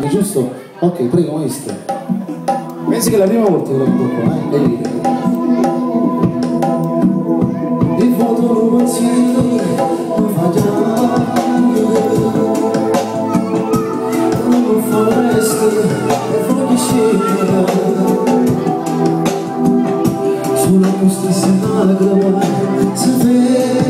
anni, giusto? Ok, prego maestro. Pensi che è la prima volta che lo dico qua, eh? Devi dire. Il fotorumazione non fa già non foresta e fuori scena sulla costa sagra si vede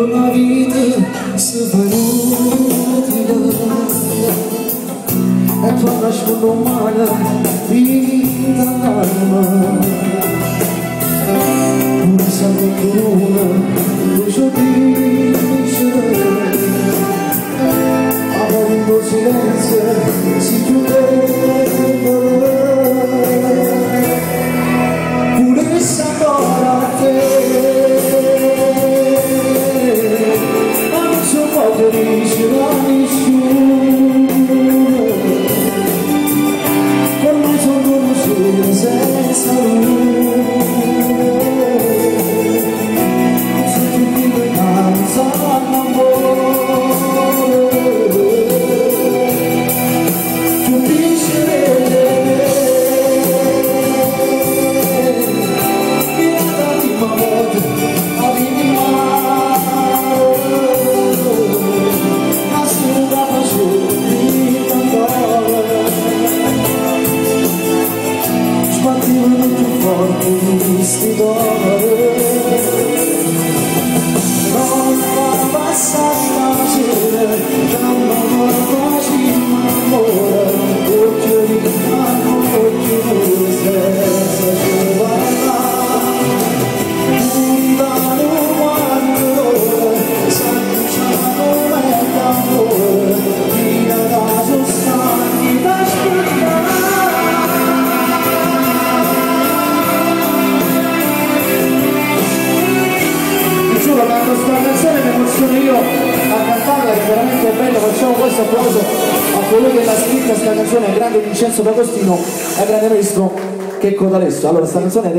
Останови ты свою 是多么。questo applauso a colui che l'ha scritta questa canzone, al grande Vincenzo D'Agostino, al grande maestro Checco D'Alesso. Allora, sta canzone è